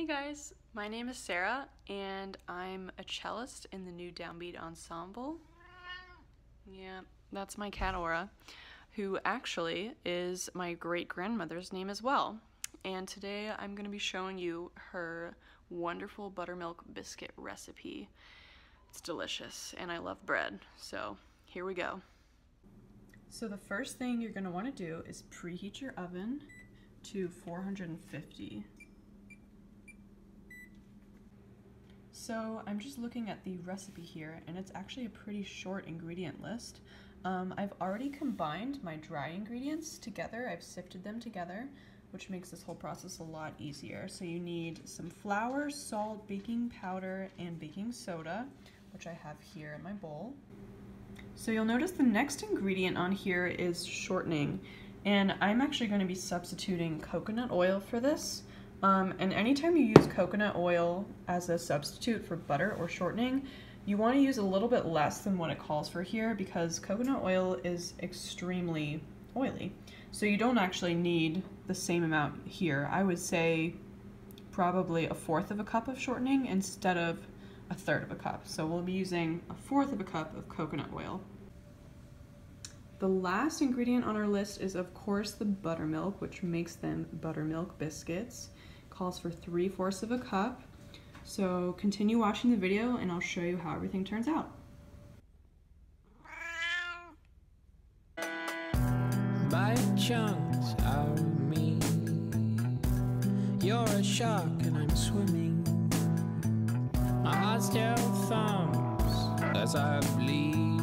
Hey guys, my name is Sarah and I'm a cellist in the new Downbeat Ensemble. Yeah, that's my cat Aura, who actually is my great grandmother's name as well. And today I'm going to be showing you her wonderful buttermilk biscuit recipe. It's delicious and I love bread, so here we go. So the first thing you're going to want to do is preheat your oven to 450 So I'm just looking at the recipe here and it's actually a pretty short ingredient list. Um, I've already combined my dry ingredients together. I've sifted them together, which makes this whole process a lot easier. So you need some flour, salt, baking powder, and baking soda, which I have here in my bowl. So you'll notice the next ingredient on here is shortening, and I'm actually going to be substituting coconut oil for this. Um, and anytime you use coconut oil as a substitute for butter or shortening, you want to use a little bit less than what it calls for here because coconut oil is extremely oily. So you don't actually need the same amount here. I would say probably a fourth of a cup of shortening instead of a third of a cup. So we'll be using a fourth of a cup of coconut oil. The last ingredient on our list is of course the buttermilk, which makes them buttermilk biscuits calls for 3 fourths of a cup. So continue watching the video and I'll show you how everything turns out. chunks out of me You're a shark and I'm swimming My heart still thumps as I bleed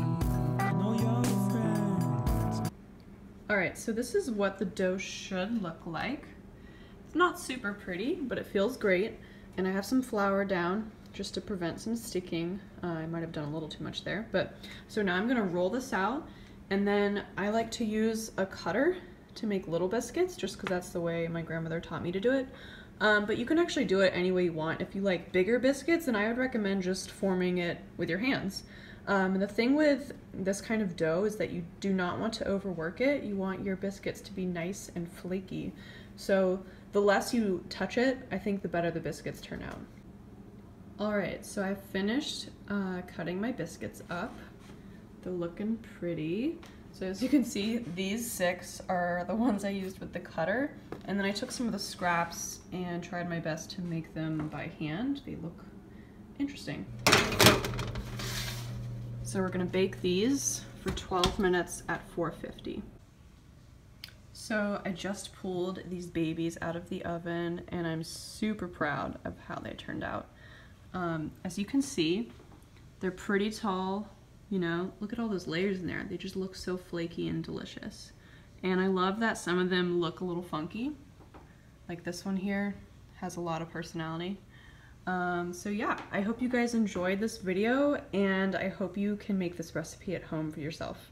Alright, so this is what the dough should look like. It's not super pretty, but it feels great. And I have some flour down just to prevent some sticking. Uh, I might have done a little too much there. But so now I'm gonna roll this out and then I like to use a cutter to make little biscuits just because that's the way my grandmother taught me to do it. Um, but you can actually do it any way you want. If you like bigger biscuits, then I would recommend just forming it with your hands. Um, and the thing with this kind of dough is that you do not want to overwork it. You want your biscuits to be nice and flaky. So the less you touch it, I think the better the biscuits turn out. Alright, so I finished uh, cutting my biscuits up. They're looking pretty. So as you can see, these six are the ones I used with the cutter. And then I took some of the scraps and tried my best to make them by hand. They look interesting. So we're gonna bake these for 12 minutes at 450. So I just pulled these babies out of the oven and I'm super proud of how they turned out. Um, as you can see, they're pretty tall, you know, look at all those layers in there. They just look so flaky and delicious. And I love that some of them look a little funky. Like this one here has a lot of personality. Um, so yeah, I hope you guys enjoyed this video and I hope you can make this recipe at home for yourself.